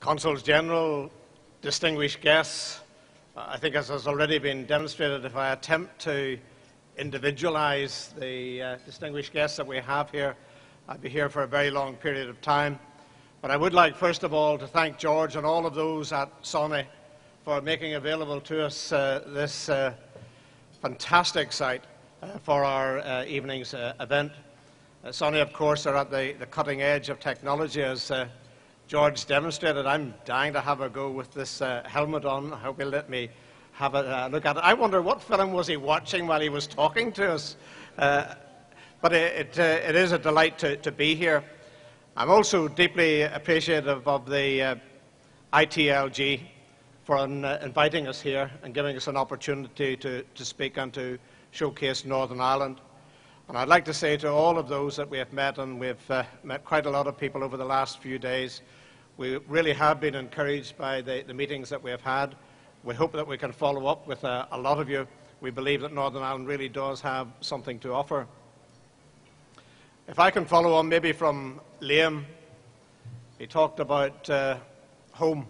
Consuls General, distinguished guests, I think as has already been demonstrated, if I attempt to individualize the uh, distinguished guests that we have here, I'd be here for a very long period of time. But I would like, first of all, to thank George and all of those at Sony for making available to us uh, this uh, fantastic site uh, for our uh, evening's uh, event. Sony, of course, are at the, the, cutting edge of technology, as George demonstrated. I'm dying to have a go with this helmet on. I hope he'll let me have a look at it. I wonder what film was he watching while he was talking to us. but it, it, it is a delight to, to be here. I'm also deeply appreciative of the uh, ITLG for uh, inviting us here and giving us an opportunity to, to speak and to showcase Northern Ireland. And I'd like to say to all of those that we have met, and we've uh, met quite a lot of people over the last few days, we really have been encouraged by the, the meetings that we have had. We hope that we can follow up with uh, a lot of you. We believe that Northern Ireland really does have something to offer. If I can follow on maybe from Liam, he talked about uh, home.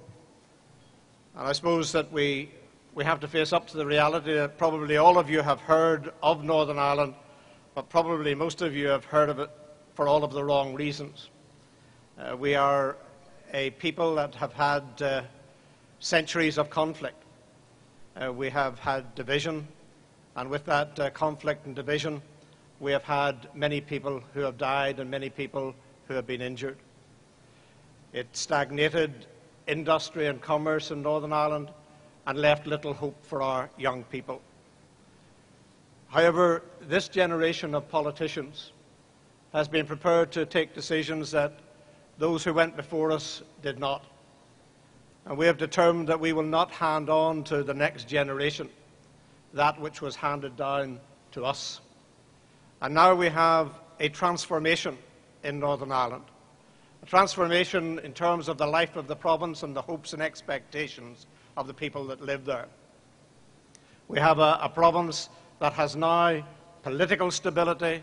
And I suppose that we, we have to face up to the reality that probably all of you have heard of Northern Ireland, but probably most of you have heard of it for all of the wrong reasons. Uh, we are a people that have had uh, centuries of conflict. Uh, we have had division, and with that uh, conflict and division, we have had many people who have died and many people who have been injured. It stagnated industry and commerce in Northern Ireland and left little hope for our young people. However, this generation of politicians has been prepared to take decisions that those who went before us did not. And we have determined that we will not hand on to the next generation that which was handed down to us. And now we have a transformation in Northern Ireland. A transformation in terms of the life of the province and the hopes and expectations of the people that live there. We have a, a province that has now political stability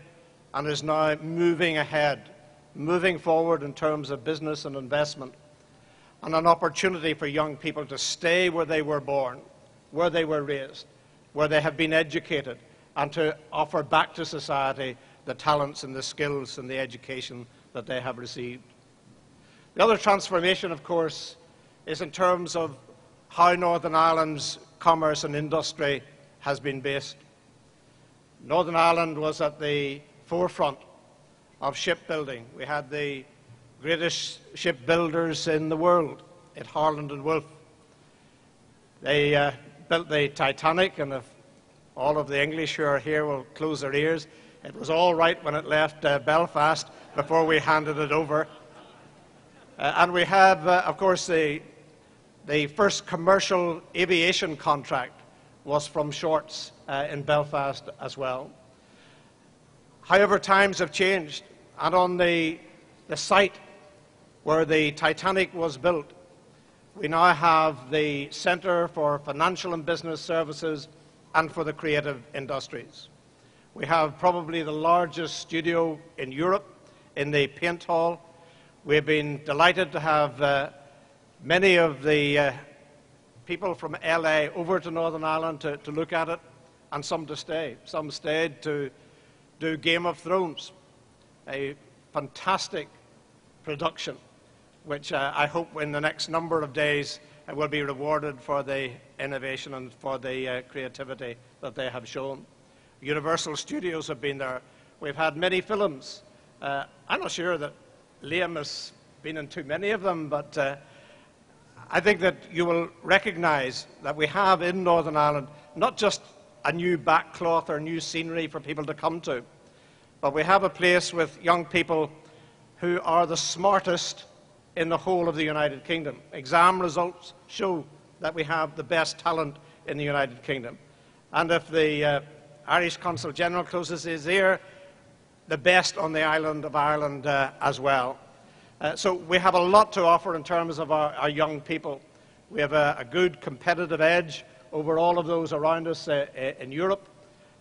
and is now moving ahead, moving forward in terms of business and investment, and an opportunity for young people to stay where they were born, where they were raised, where they have been educated, and to offer back to society the talents and the skills and the education that they have received. The other transformation, of course, is in terms of how Northern Ireland's commerce and industry has been based. Northern Ireland was at the forefront of shipbuilding. We had the greatest shipbuilders in the world at Harland and Wolff. They uh, built the Titanic, and if all of the English who are here will close their ears. It was all right when it left uh, Belfast before we handed it over. Uh, and we have, uh, of course, the, the first commercial aviation contract was from Shorts uh, in Belfast as well. However, times have changed, and on the, the site where the Titanic was built, we now have the Centre for Financial and Business Services and for the creative industries. We have probably the largest studio in Europe in the Paint Hall. We've been delighted to have uh, many of the uh, people from LA over to Northern Ireland to, to look at it, and some to stay. Some stayed to do Game of Thrones, a fantastic production, which uh, I hope in the next number of days will be rewarded for the innovation and for the uh, creativity that they have shown. Universal Studios have been there. We've had many films. Uh, I'm not sure that Liam has been in too many of them, but uh, I think that you will recognize that we have in Northern Ireland not just a new backcloth or new scenery for people to come to, but we have a place with young people who are the smartest in the whole of the United Kingdom. Exam results show that we have the best talent in the United Kingdom. And if the uh, Irish Consul General closes his ear, the best on the island of Ireland uh, as well. Uh, so we have a lot to offer in terms of our, our young people. We have a, a, good competitive edge over all of those around us uh, in Europe.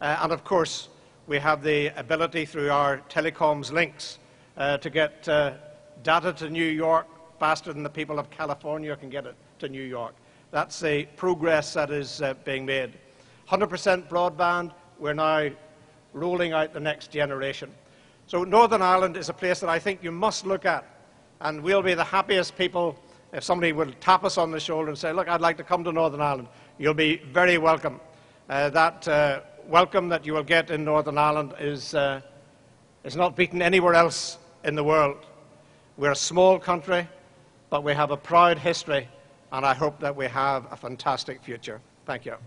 Uh, and of course, we have the ability through our telecoms links uh, to get data to New York faster than the people of California can get it to New York. That's the progress that is uh, being made. 100% broadband, we're now rolling out the next generation. So Northern Ireland is a place that I think you must look at, and we'll be the happiest people if somebody will tap us on the shoulder and say, look, I'd like to come to Northern Ireland. You'll be very welcome. Uh, that uh, welcome that you will get in Northern Ireland is, uh, is not beaten anywhere else in the world. We're a small country, but we have a proud history, and I hope that we have a fantastic future. Thank you.